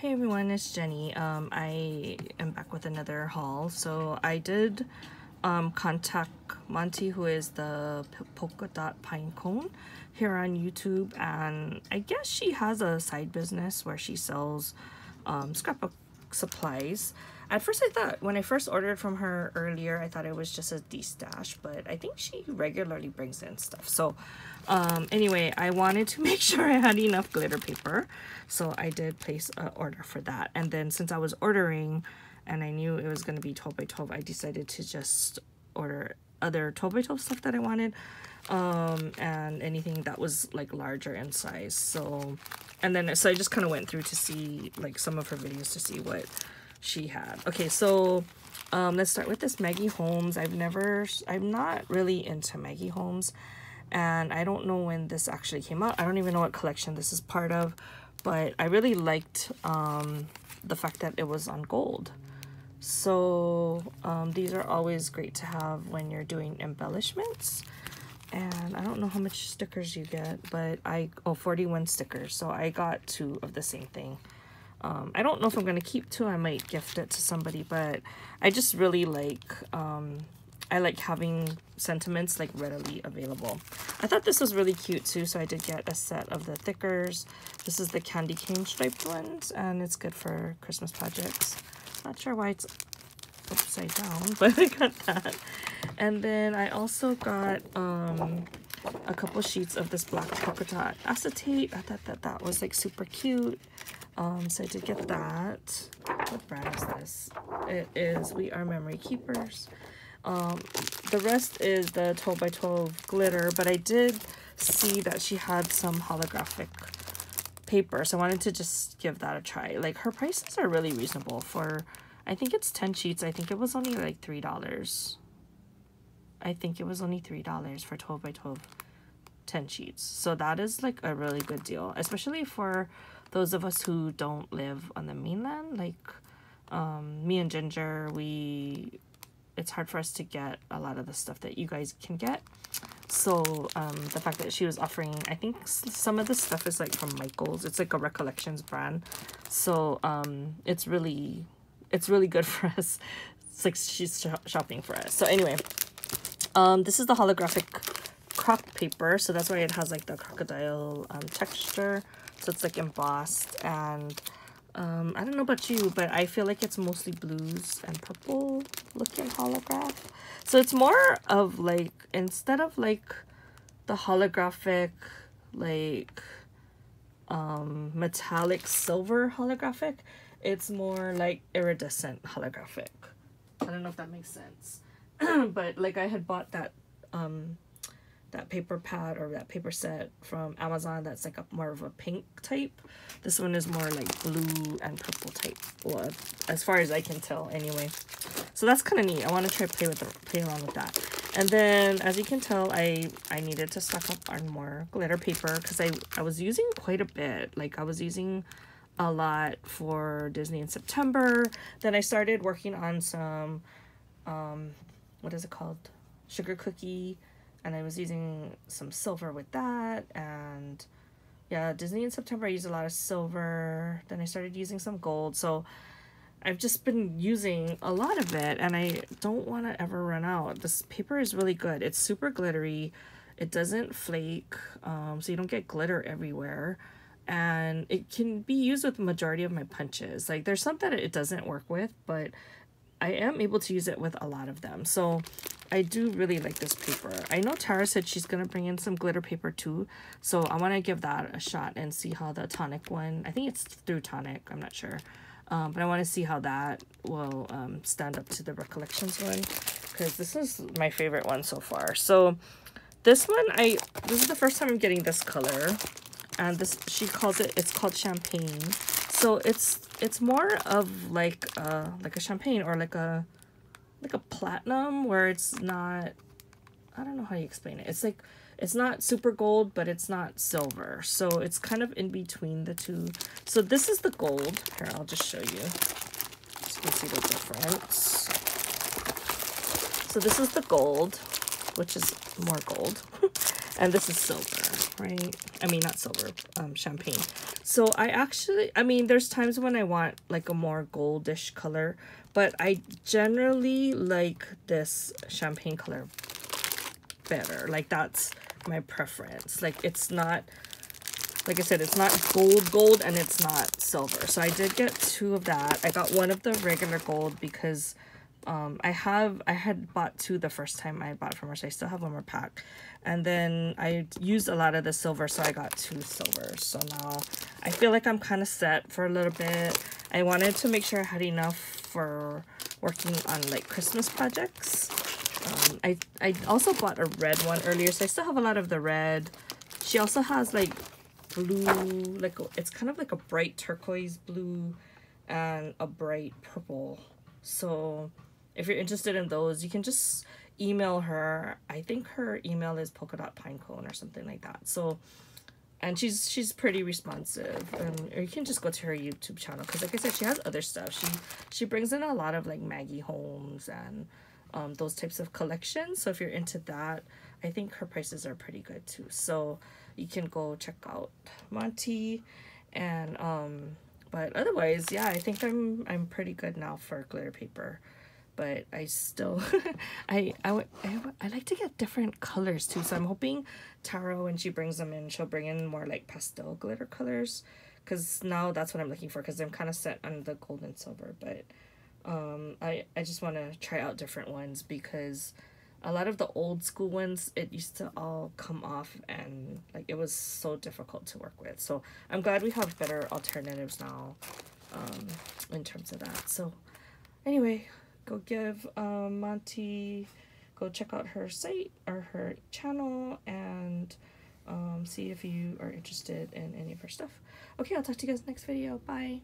Hey everyone, it's Jenny. Um, I am back with another haul. So I did um, contact Monty, who is the polka dot pine cone here on YouTube, and I guess she has a side business where she sells um, scrapbook supplies. At first I thought, when I first ordered from her earlier, I thought it was just a destash, but I think she regularly brings in stuff. So um, anyway, I wanted to make sure I had enough glitter paper. So I did place an order for that. And then since I was ordering and I knew it was going to be 12 by 12, I decided to just order other 12 by 12 stuff that I wanted um and anything that was like larger in size so and then so i just kind of went through to see like some of her videos to see what she had. Okay, so um, let's start with this Maggie Holmes. I've never, I'm not really into Maggie Holmes and I don't know when this actually came out. I don't even know what collection this is part of, but I really liked um, the fact that it was on gold. So um, these are always great to have when you're doing embellishments. And I don't know how much stickers you get, but I, oh, 41 stickers. So I got two of the same thing. Um, I don't know if I'm going to keep two. I might gift it to somebody, but I just really like, um, I like having sentiments like readily available. I thought this was really cute too, so I did get a set of the thickers. This is the candy cane striped ones, and it's good for Christmas projects. Not sure why it's upside down, but I got that. And then I also got um, a couple sheets of this black polka dot acetate. I thought that that was like super cute. Um, so I did get that. What brand is this? It is We Are Memory Keepers. Um, the rest is the 12 by 12 glitter, but I did see that she had some holographic paper, so I wanted to just give that a try. Like, her prices are really reasonable for, I think it's 10 sheets. I think it was only like $3. I think it was only $3 for 12 by 12 10 sheets. So that is like a really good deal, especially for those of us who don't live on the mainland, like um, me and Ginger, we it's hard for us to get a lot of the stuff that you guys can get. So um, the fact that she was offering, I think some of the stuff is like from Michaels. It's like a Recollections brand. So um, it's really, it's really good for us. It's like she's sh shopping for us. So anyway, um, this is the holographic croc paper. So that's why it has like the crocodile um, texture. So it's like embossed and um, I don't know about you, but I feel like it's mostly blues and purple looking holograph. So it's more of like, instead of like the holographic, like um, metallic silver holographic, it's more like iridescent holographic. I don't know if that makes sense. but like I had bought that um, that paper pad or that paper set from Amazon that's like a more of a pink type. This one is more like blue and purple type. Well, as far as I can tell anyway. So that's kind of neat. I want to try play with the, play around with that. And then as you can tell, I, I needed to stock up on more glitter paper because I, I was using quite a bit. Like I was using a lot for Disney in September. Then I started working on some, um, what is it called? Sugar cookie and I was using some silver with that and yeah Disney in September I used a lot of silver then I started using some gold so I've just been using a lot of it and I don't want to ever run out. This paper is really good. It's super glittery. It doesn't flake um, so you don't get glitter everywhere and it can be used with the majority of my punches. Like there's some that it doesn't work with but I am able to use it with a lot of them. So I do really like this paper. I know Tara said she's going to bring in some glitter paper too. So I want to give that a shot and see how the tonic one, I think it's through tonic, I'm not sure. Um, but I want to see how that will um, stand up to the recollections one. Because this is my favorite one so far. So this one, I this is the first time I'm getting this color. And this she calls it, it's called champagne. So it's it's more of like uh like a champagne or like a like a platinum where it's not I don't know how you explain it. It's like it's not super gold, but it's not silver. So it's kind of in between the two. So this is the gold. Here, I'll just show you. So you can see the difference. So this is the gold, which is more gold. and this is silver. Right? I mean, not silver, um, champagne. So I actually, I mean, there's times when I want like a more goldish color, but I generally like this champagne color better. Like that's my preference. Like it's not, like I said, it's not gold gold and it's not silver. So I did get two of that. I got one of the regular gold because um, I have, I had bought two the first time I bought from her, so I still have one more pack. And then I used a lot of the silver, so I got two silvers. So now I feel like I'm kind of set for a little bit. I wanted to make sure I had enough for working on like Christmas projects. Um, I, I also bought a red one earlier, so I still have a lot of the red. She also has like blue, like it's kind of like a bright turquoise blue and a bright purple. So if you're interested in those, you can just email her. I think her email is polka dot pinecone or something like that. So, and she's she's pretty responsive. And or you can just go to her YouTube channel because, like I said, she has other stuff. She she brings in a lot of like Maggie Holmes and um, those types of collections. So if you're into that, I think her prices are pretty good too. So you can go check out Monty and um but otherwise yeah i think i'm i'm pretty good now for glitter paper but I still I, I, I, I like to get different colors too. So I'm hoping Tara when she brings them in she'll bring in more like pastel glitter colors. Because now that's what I'm looking for because I'm kind of set on the gold and silver but um I, I just want to try out different ones because a lot of the old school ones it used to all come off and like it was so difficult to work with. So I'm glad we have better alternatives now um in terms of that. So anyway go give um, Monty, go check out her site or her channel and um, see if you are interested in any of her stuff. Okay, I'll talk to you guys next video. Bye.